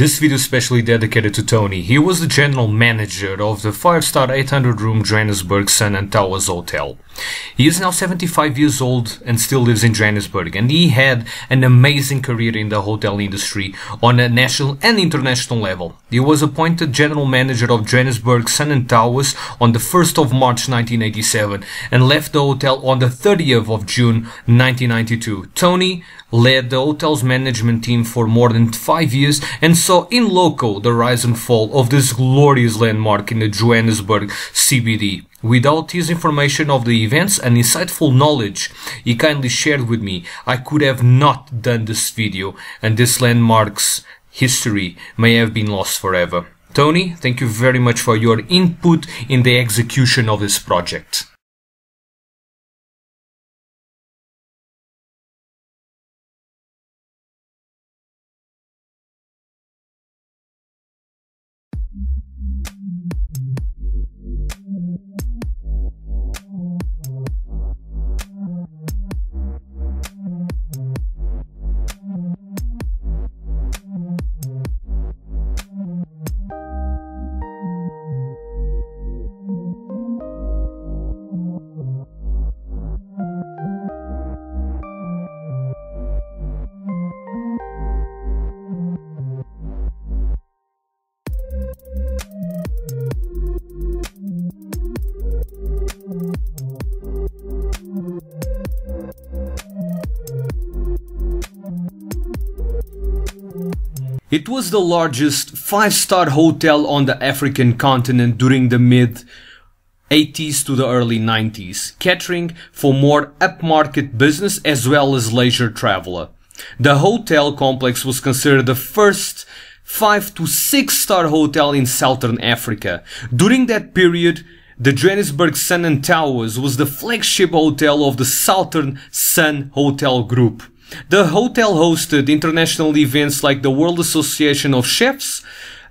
This video is specially dedicated to Tony. He was the general manager of the 5-star 800 room Johannesburg Sun and Towers Hotel. He is now 75 years old and still lives in Johannesburg and he had an amazing career in the hotel industry on a national and international level. He was appointed general manager of Johannesburg Sun and Towers on the 1st of March 1987 and left the hotel on the 30th of June 1992. Tony led the hotel's management team for more than five years and saw in loco the rise and fall of this glorious landmark in the Johannesburg CBD. Without his information of the events and insightful knowledge he kindly shared with me, I could have not done this video and this landmark's history may have been lost forever. Tony, thank you very much for your input in the execution of this project. It was the largest five-star hotel on the African continent during the mid 80s to the early 90s, catering for more upmarket business as well as leisure traveler. The hotel complex was considered the first 5 to 6 star hotel in southern Africa. During that period, the Johannesburg Sun and Towers was the flagship hotel of the Southern Sun Hotel Group. The hotel hosted international events like the World Association of Chefs,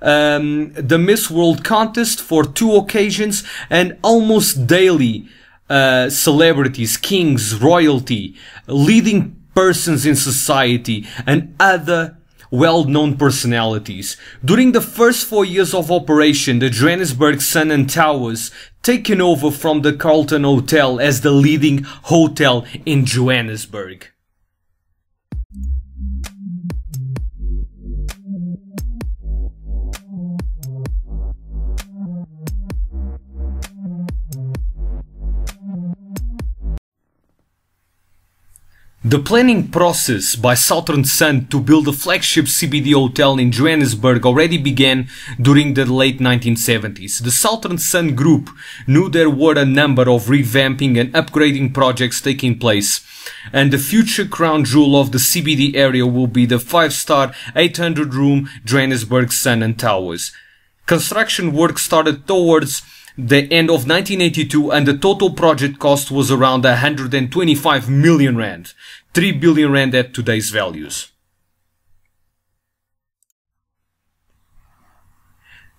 um, the Miss World contest for two occasions, and almost daily uh, celebrities, kings, royalty, leading persons in society, and other well-known personalities. During the first four years of operation, the Johannesburg Sun and Towers taken over from the Carlton Hotel as the leading hotel in Johannesburg. The planning process by Southern Sun to build a flagship CBD hotel in Johannesburg already began during the late 1970s. The Southern Sun Group knew there were a number of revamping and upgrading projects taking place, and the future crown jewel of the CBD area will be the 5-star 800-room Johannesburg Sun and Towers. Construction work started towards the end of 1982 and the total project cost was around 125 million rand, 3 billion rand at today's values.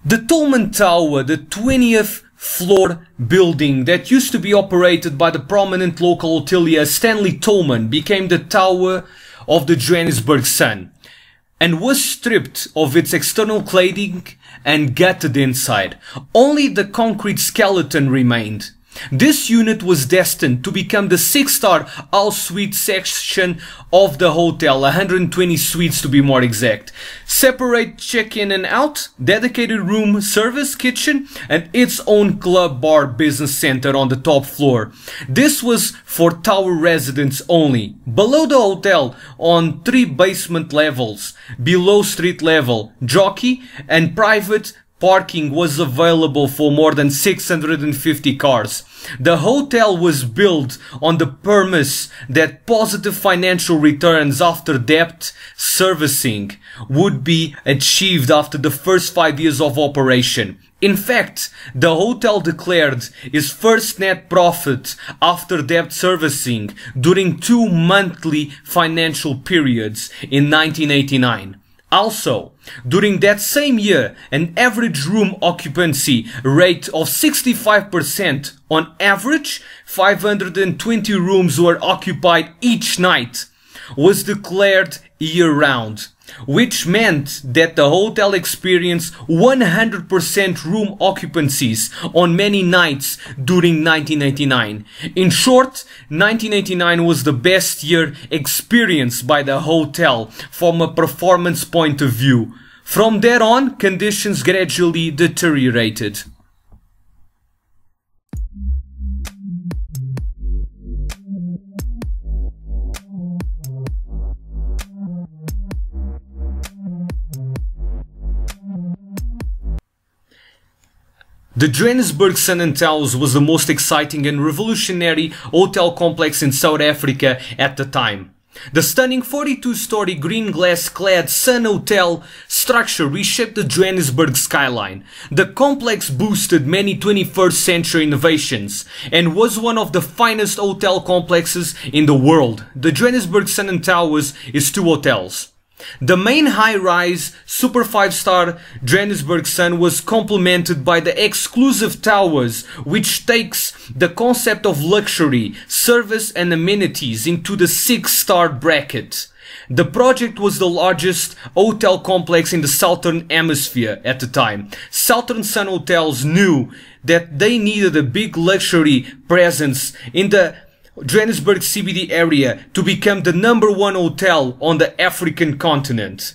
The Tollman Tower, the 20th floor building that used to be operated by the prominent local hotelier Stanley Tollman became the tower of the Johannesburg Sun and was stripped of its external cladding and gutted inside. Only the concrete skeleton remained. This unit was destined to become the six-star all-suite section of the hotel, 120 suites to be more exact. Separate check-in and out, dedicated room service kitchen, and its own club bar business center on the top floor. This was for tower residents only. Below the hotel, on three basement levels, below street level, jockey and private Parking was available for more than 650 cars. The hotel was built on the premise that positive financial returns after debt servicing would be achieved after the first five years of operation. In fact, the hotel declared its first net profit after debt servicing during two monthly financial periods in 1989. Also, during that same year, an average room occupancy rate of 65%. On average, 520 rooms were occupied each night. Was declared year round. Which meant that the hotel experienced 100% room occupancies on many nights during 1989. In short, 1989 was the best year experienced by the hotel from a performance point of view. From there on, conditions gradually deteriorated. The Johannesburg Sun and Towers was the most exciting and revolutionary hotel complex in South Africa at the time. The stunning 42-story green glass-clad Sun Hotel structure reshaped the Johannesburg skyline. The complex boosted many 21st century innovations and was one of the finest hotel complexes in the world. The Johannesburg Sun and Towers is two hotels. The main high-rise Super 5-star Johannesburg Sun was complemented by the exclusive towers which takes the concept of luxury, service and amenities into the 6-star bracket. The project was the largest hotel complex in the southern hemisphere at the time. Southern Sun Hotels knew that they needed a big luxury presence in the Johannesburg CBD area to become the number one hotel on the African continent.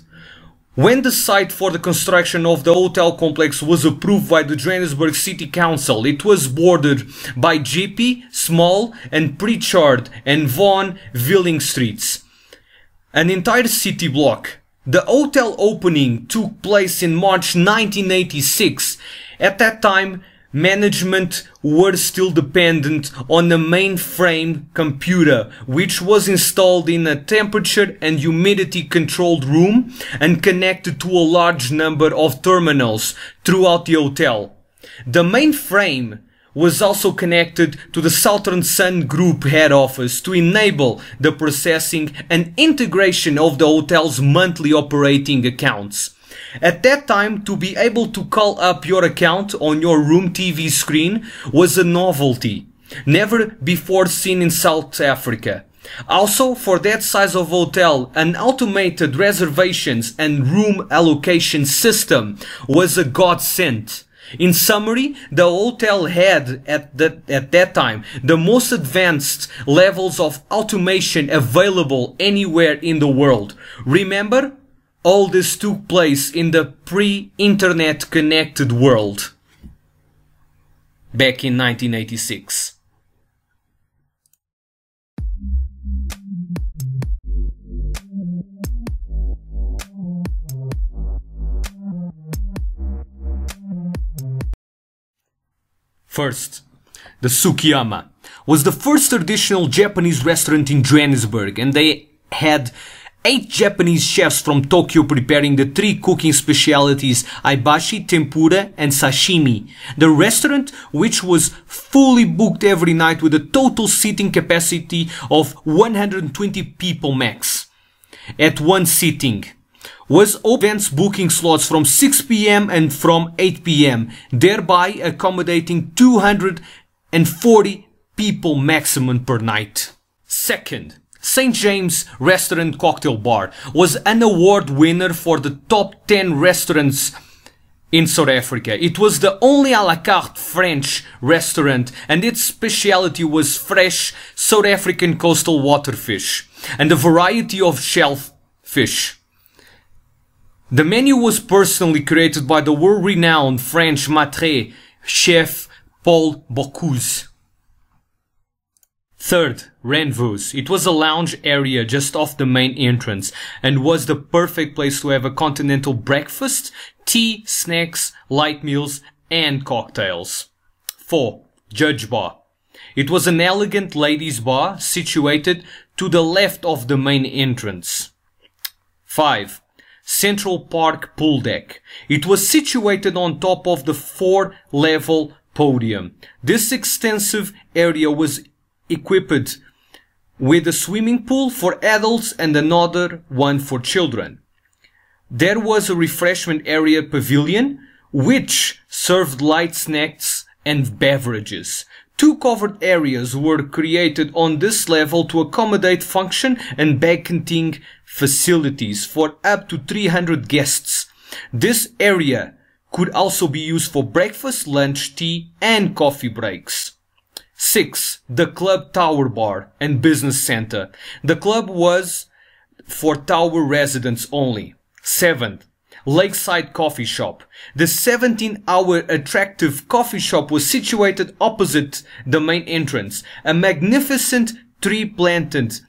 When the site for the construction of the hotel complex was approved by the Johannesburg City Council, it was bordered by Jeppe, Small and Pritchard and Von Wielligh streets. An entire city block. The hotel opening took place in March 1986. At that time, management were still dependent on a mainframe computer which was installed in a temperature and humidity controlled room and connected to a large number of terminals throughout the hotel. The mainframe was also connected to the Southern Sun Group head office to enable the processing and integration of the hotel's monthly operating accounts. At that time, to be able to call up your account on your room TV screen was a novelty, never before seen in South Africa. Also, for that size of hotel, an automated reservations and room allocation system was a godsend. In summary, the hotel had at, the, at that time the most advanced levels of automation available anywhere in the world. Remember, all this took place in the pre-internet connected world back in 1986. First, the Sukiyama was the first traditional Japanese restaurant in Johannesburg and they had eight Japanese chefs from Tokyo preparing the three cooking specialities Aibashi, Tempura and Sashimi. The restaurant, which was fully booked every night with a total seating capacity of 120 people max at one sitting was events booking slots from 6 p.m. and from 8 p.m., thereby accommodating 240 people maximum per night. Second, St. James Restaurant Cocktail Bar was an award winner for the top 10 restaurants in South Africa. It was the only a la carte French restaurant and its specialty was fresh South African coastal waterfish and a variety of shellfish. The menu was personally created by the world-renowned French maitre chef Paul Bocuse. Third, Rendezvous. It was a lounge area just off the main entrance and was the perfect place to have a continental breakfast, tea, snacks, light meals, and cocktails. 4. Judge Bar. It was an elegant ladies' bar situated to the left of the main entrance. 5. Central Park Pool Deck. It was situated on top of the four-level podium. This extensive area was equipped with a swimming pool for adults and another one for children. There was a refreshment area pavilion which served light snacks and beverages. Two covered areas were created on this level to accommodate function and banqueting facilities for up to 300 guests. This area could also be used for breakfast, lunch, tea, and coffee breaks. 6. The Club Tower Bar and Business Center. The club was for tower residents only. 7. Lakeside Coffee Shop. The 17-hour attractive coffee shop was situated opposite the main entrance. A magnificent tree planted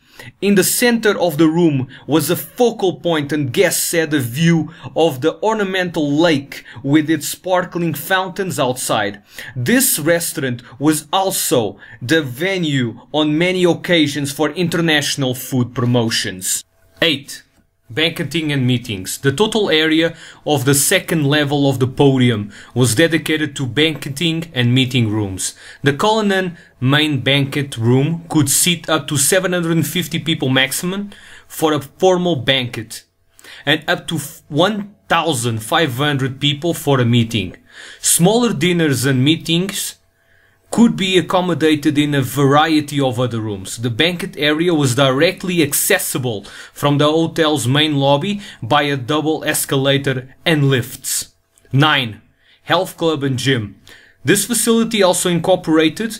in the center of the room was a focal point and guests had a view of the ornamental lake with its sparkling fountains outside. This restaurant was also the venue on many occasions for international food promotions. 8. Banqueting and meetings. The total area of the second level of the podium was dedicated to banqueting and meeting rooms. The Cullinan main banquet room could seat up to 750 people maximum for a formal banquet and up to 1,500 people for a meeting. Smaller dinners and meetings could be accommodated in a variety of other rooms. The banquet area was directly accessible from the hotel's main lobby by a double escalator and lifts. 9. Health club and gym. This facility also incorporated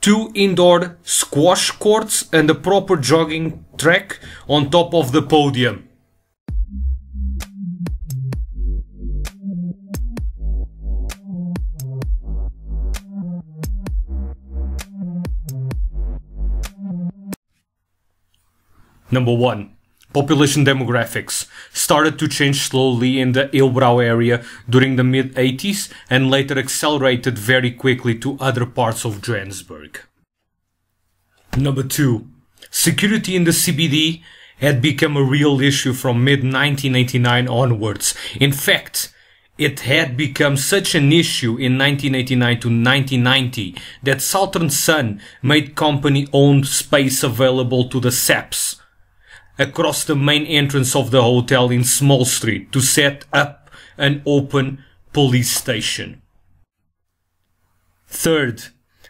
two indoor squash courts and a proper jogging track on top of the podium. Number 1. Population demographics started to change slowly in the Hillbrow area during the mid 80s and later accelerated very quickly to other parts of Johannesburg. Number 2. Security in the CBD had become a real issue from mid 1989 onwards. In fact, it had become such an issue in 1989 to 1990 that Southern Sun made company owned space available to the SAPS across the main entrance of the hotel in Small Street to set up an open police station. Third,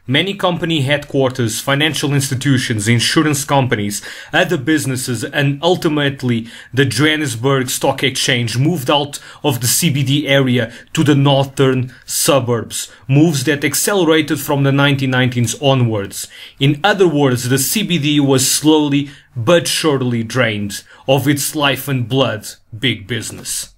many company headquarters, financial institutions, insurance companies, other businesses, and ultimately the Johannesburg Stock Exchange moved out of the CBD area to the northern suburbs, moves that accelerated from the 1990s onwards. In other words, the CBD was slowly but surely drained of its life and blood big business.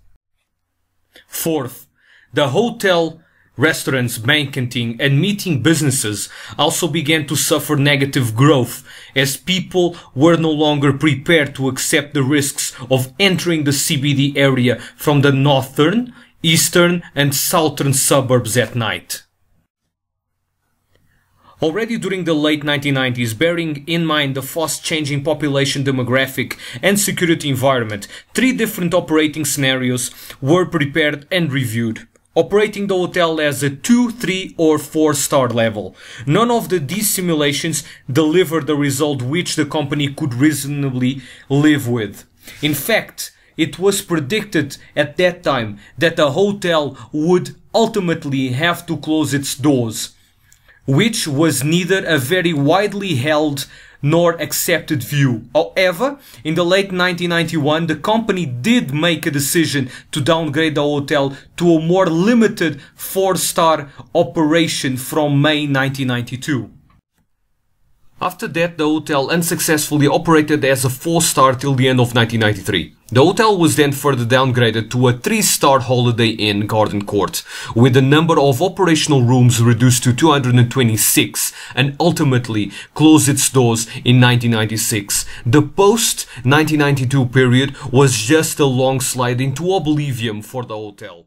Fourth, the hotel, restaurants, banqueting, and meeting businesses also began to suffer negative growth as people were no longer prepared to accept the risks of entering the CBD area from the northern, eastern, and southern suburbs at night. Already during the late 1990s, bearing in mind the fast changing population demographic and security environment, three different operating scenarios were prepared and reviewed. Operating the hotel as a 2, 3 or 4 star level. None of the, these simulations delivered the result which the company could reasonably live with. In fact, it was predicted at that time that the hotel would ultimately have to close its doors which was neither a very widely held nor accepted view. However, in the late 1991, the company did make a decision to downgrade the hotel to a more limited four-star operation from May 1992. After that, the hotel unsuccessfully operated as a 4-star till the end of 1993. The hotel was then further downgraded to a 3-star Holiday Inn Garden Court, with the number of operational rooms reduced to 226 and ultimately closed its doors in 1996. The post-1992 period was just a long slide into oblivion for the hotel.